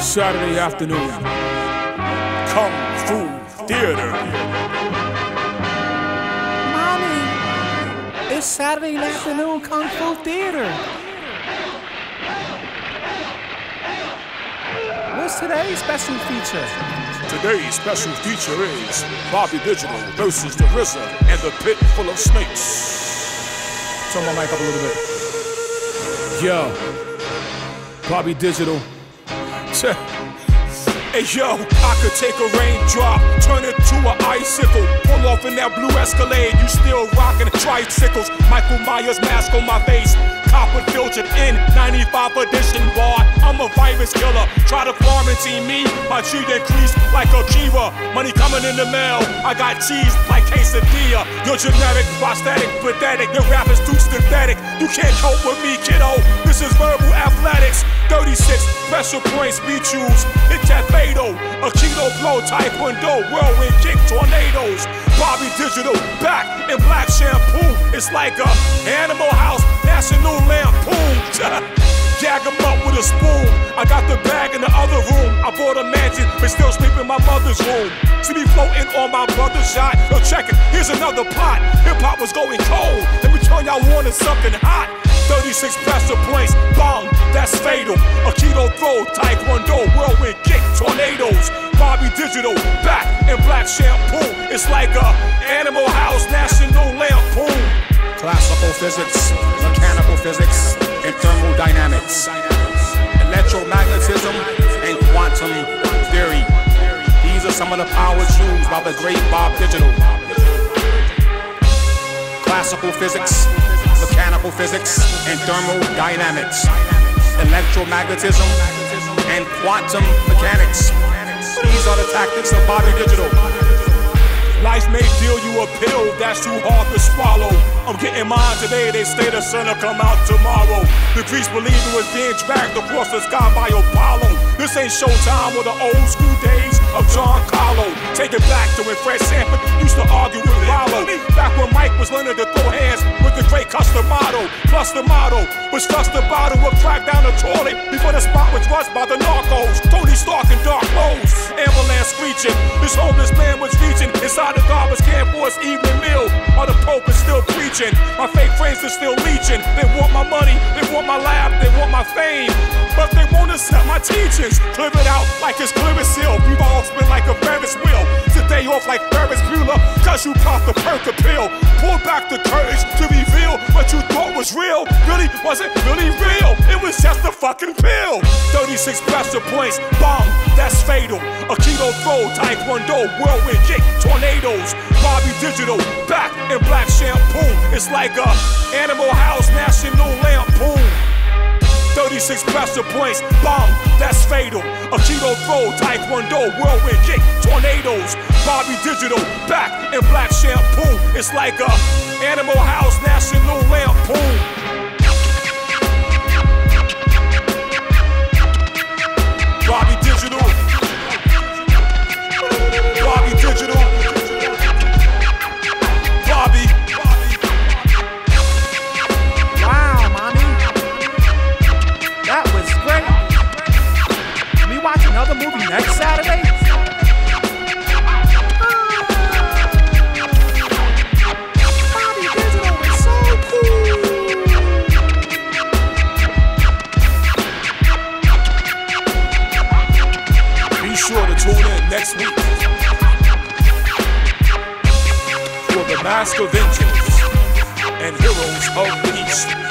Saturday afternoon, Kung Fu Theater. Mommy, it's Saturday afternoon Kung Fu Theater. What's today's special feature? Today's special feature is Bobby Digital versus the RZA and the Pit Full of Snakes. Turn my mic up a little bit. Yo, Bobby Digital. Hey yo, I could take a raindrop, turn it to an icicle. Pull off in that blue Escalade, you still rocking tricycles. Michael Myers mask on my face, copper filtered in 95 edition bar. I'm a virus killer. Try to quarantine me, my G increase like Akira. Money coming in the mail, I got cheese like quesadilla. You're generic, prosthetic, pathetic. Your rap is too synthetic. You can't cope with me, kiddo. This is verbal athletics. 36 pressure points, we choose. It's that. Aikido blow, taekwondo, whirlwind kick, tornadoes. Bobby Digital, back in black shampoo. It's like a Animal House, National Lampoon. Jag him up with a spoon. I got the bag in the other room. I bought a mansion, but still sleep in my mother's room. See me floating on my brother's shot. Yo, check it, here's another pot. Hip hop was going cold. Let me turn y'all to something hot. 36 pressure points, bong, that's fatal. Aikido throw, taekwondo, whirlwind kick, tornadoes. Bobby Digital, back in black shampoo. It's like a Animal House, National Lampoon. classical physics, mechanical physics, and thermodynamics, electromagnetism, and quantum theory. These are some of the powers used by the great Bob Digital. Classical physics, mechanical physics, and thermodynamics, electromagnetism, and quantum mechanics. These are the tactics of Bobby Digital. Life may deal you a pill that's too hard to swallow. I'm getting mine today, they say the sun'll come out tomorrow. The Greeks believe it was being dragged across the sky by Apollo. This ain't showtime or the old school days of John Carlo. Take it back to when Fred Sanford used to argue with Rollo. Back when Mike was learning to throw hands with the motto. Plus the motto was trust the bottle of crack down the toilet before the spot was rushed by the narcos. Tony Stark and Dark Rose. Ambulance screeching. This homeless man was reaching inside the garbage can for his evening meal. While the Pope is still preaching. My fake friends are still leeching. They want my money, they want my lab, they want my fame. But they won't accept my teachings. Clear it out like it's clear as seal. We've all spent like a Ferris wheel. Today off like Ferris Bueller, cause you popped the was real. Really wasn't really real. It was just a fucking pill. 36 pressure points, bomb, that's fatal. Aikido throw, taekwondo, whirlwind kick, tornadoes. Bobby Digital, back in black shampoo. It's like a Animal House, National Lampoon. 36 pressure points, bomb, that's fatal. Aikido throw, taekwondo, whirlwind kick, tornadoes. Bobby Digital, back in black shampoo. It's like a Animal House, National Lampoon. Next week for the Mask of Vengeance and Heroes of the.